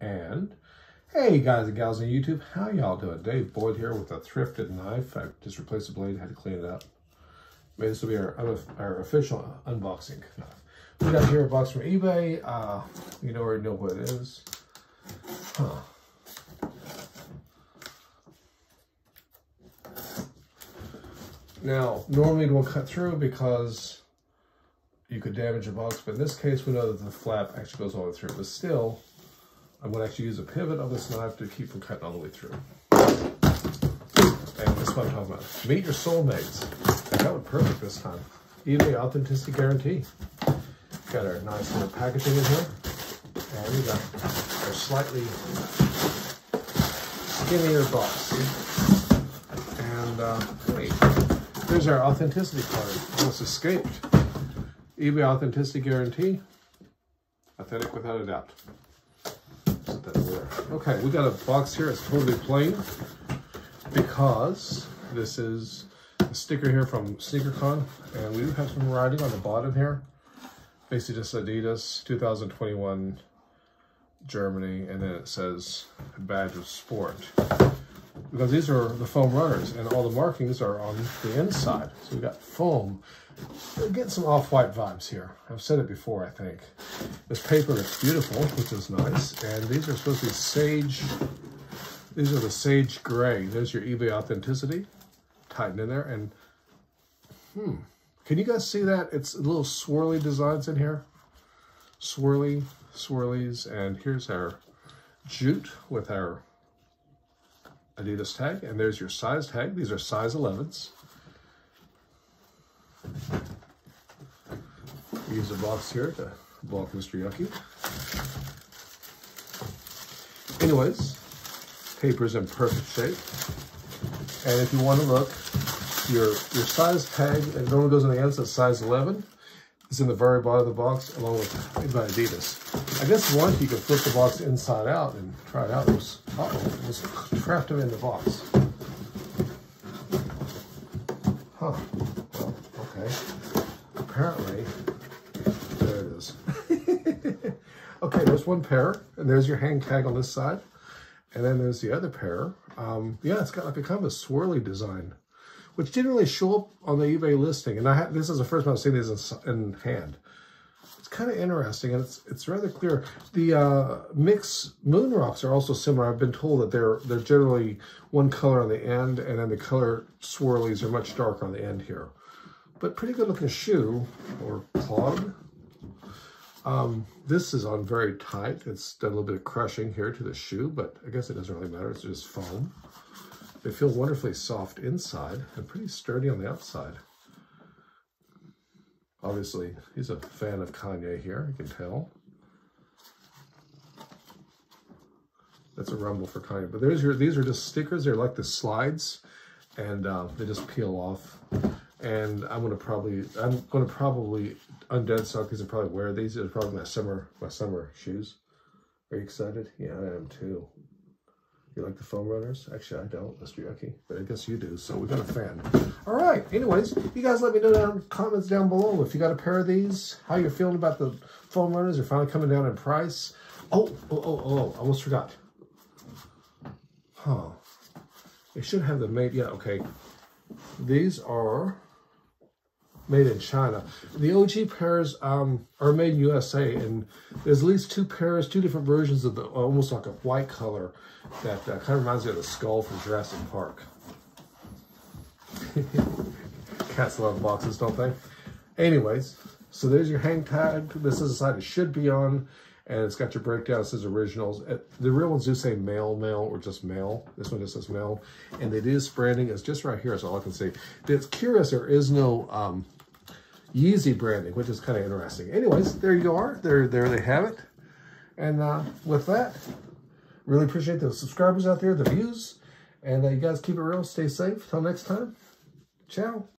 And hey guys and gals on YouTube, how y'all doing? Dave Boyd here with a thrifted knife. I just replaced the blade, had to clean it up. Maybe this will be our, our official unboxing. We got here a box from eBay. Uh, you know already know what it is. Huh. Now, normally it will cut through because you could damage a box, but in this case, we know that the flap actually goes all the way through. But still, I'm going to actually use a pivot on this knife to keep from cutting all the way through. And that's what I'm talking about. Meet your soulmates. I got perfect this time. eBay Authenticity Guarantee. Got our nice little packaging in here. And we got our slightly skinnier box. And uh, wait, there's our authenticity card. Almost escaped. eBay Authenticity Guarantee. Authentic without a doubt. Okay, we got a box here. It's totally plain because this is a sticker here from SneakerCon, and we do have some writing on the bottom here. Basically just Adidas 2021 Germany, and then it says badge of sport. Because these are the foam runners, and all the markings are on the inside. So we got foam getting some off-white vibes here. I've said it before, I think. This paper looks beautiful, which is nice. And these are supposed to be sage, these are the sage gray. There's your eBay authenticity. Tighten in there. And, hmm, can you guys see that? It's little swirly designs in here. Swirly, swirlies. And here's our jute with our Adidas tag. And there's your size tag. These are size 11s. Use a box here to block Mr. Yucky. Anyways, paper's in perfect shape. And if you want to look, your your size tag, it only goes on the end, says size 11. It's in the very bottom of the box, along with made by Adidas. I guess one, you can flip the box inside out and try it out. It was, uh -oh, it was in the box. Huh. Well, okay. Apparently, there it is. Okay, there's one pair, and there's your hang tag on this side. And then there's the other pair. Um, yeah, it's got like a kind of a swirly design, which didn't really show up on the eBay listing. And I this is the first time I've seen these in, in hand. It's kind of interesting, and it's it's rather clear. The uh, mix moon rocks are also similar. I've been told that they're they're generally one color on the end, and then the color swirlies are much darker on the end here. But pretty good looking shoe or clog. Um, this is on very tight. It's done a little bit of crushing here to the shoe, but I guess it doesn't really matter. It's just foam. They feel wonderfully soft inside and pretty sturdy on the outside. Obviously, he's a fan of Kanye here, you can tell. That's a rumble for Kanye. But there's your, these are just stickers. They're like the slides, and uh, they just peel off. And I'm gonna probably, I'm gonna probably undead stock these and probably wear these. Are probably my summer, my summer shoes. Are you excited? Yeah, I am too. You like the foam runners? Actually, I don't, Mr. Yucky, but I guess you do, so we got a fan. All right, anyways, you guys let me know down comments down below if you got a pair of these, how you're feeling about the foam runners. They're finally coming down in price. Oh, oh, oh, oh, oh almost forgot. Huh. They should have them made, yeah, okay. These are made in China. The OG pairs um, are made in USA, and there's at least two pairs, two different versions of the almost like a white color that uh, kind of reminds me of the skull from Jurassic Park. Cats love boxes, don't they? Anyways, so there's your hang tag. This is the side it should be on, and it's got your breakdown. It says originals. The real ones do say male, male, or just male. This one just says male. And it is branding. It's just right here. That's all I can see. It's curious. There is no um, Yeezy branding, which is kind of interesting. Anyways, there you are. There, there they have it. And uh, with that, really appreciate the subscribers out there, the views. And uh, you guys keep it real. Stay safe. Till next time. Ciao.